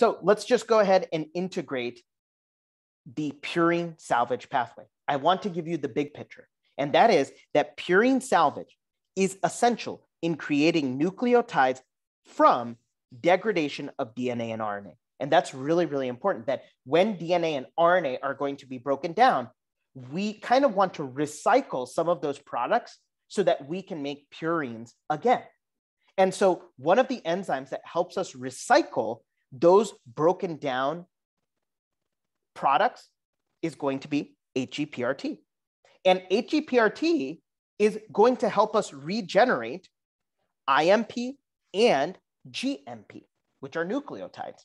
So let's just go ahead and integrate the purine salvage pathway. I want to give you the big picture, and that is that purine salvage is essential in creating nucleotides from degradation of DNA and RNA. And that's really, really important that when DNA and RNA are going to be broken down, we kind of want to recycle some of those products so that we can make purines again. And so, one of the enzymes that helps us recycle those broken down products is going to be HGPRT. And HGPRT is going to help us regenerate IMP and GMP, which are nucleotides.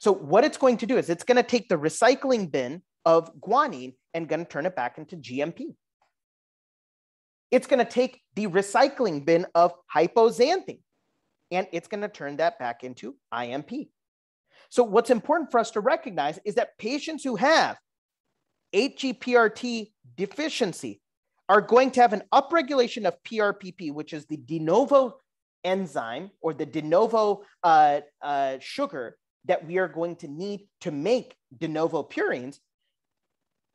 So what it's going to do is it's going to take the recycling bin of guanine and going to turn it back into GMP. It's going to take the recycling bin of hypoxanthine and it's going to turn that back into IMP. So what's important for us to recognize is that patients who have HGPRT deficiency are going to have an upregulation of PRPP, which is the de novo enzyme or the de novo uh, uh, sugar that we are going to need to make de novo purines.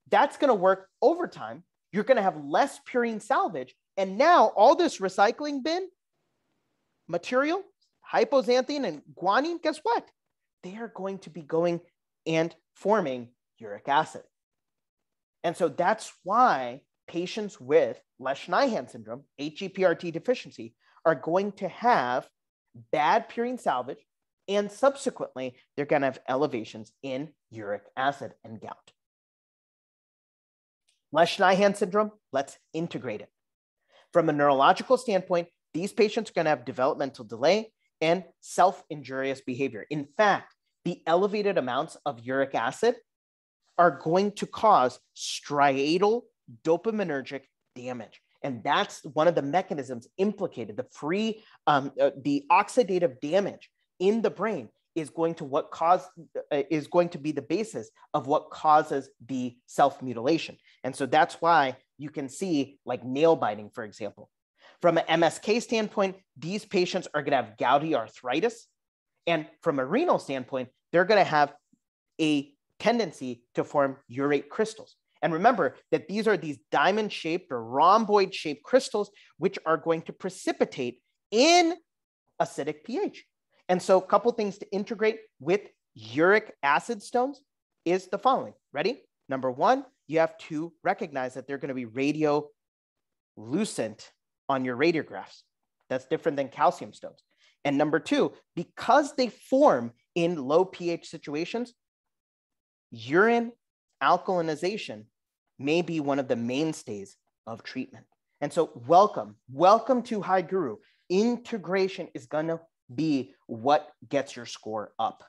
That's going to work over time. You're going to have less purine salvage. And now all this recycling bin material, hypoxanthine and guanine, guess what? They are going to be going and forming uric acid. And so that's why patients with Lesch-Nyhan syndrome, HGPRT deficiency, are going to have bad purine salvage, and subsequently, they're going to have elevations in uric acid and gout. Lesch-Nyhan syndrome, let's integrate it. From a neurological standpoint, these patients are going to have developmental delay and self-injurious behavior. In fact, the elevated amounts of uric acid are going to cause striatal dopaminergic damage. And that's one of the mechanisms implicated. The free, um, uh, the oxidative damage in the brain is going to what cause uh, is going to be the basis of what causes the self mutilation. And so that's why you can see like nail biting, for example. From an MSK standpoint, these patients are going to have gouty arthritis. And from a renal standpoint, they're going to have a tendency to form urate crystals. And remember that these are these diamond shaped or rhomboid shaped crystals, which are going to precipitate in acidic pH. And so, a couple things to integrate with uric acid stones is the following. Ready? Number one, you have to recognize that they're going to be radiolucent on your radiographs. That's different than calcium stones. And number two, because they form in low pH situations, urine alkalinization may be one of the mainstays of treatment. And so, welcome, welcome to HyGuru. Integration is going to be what gets your score up.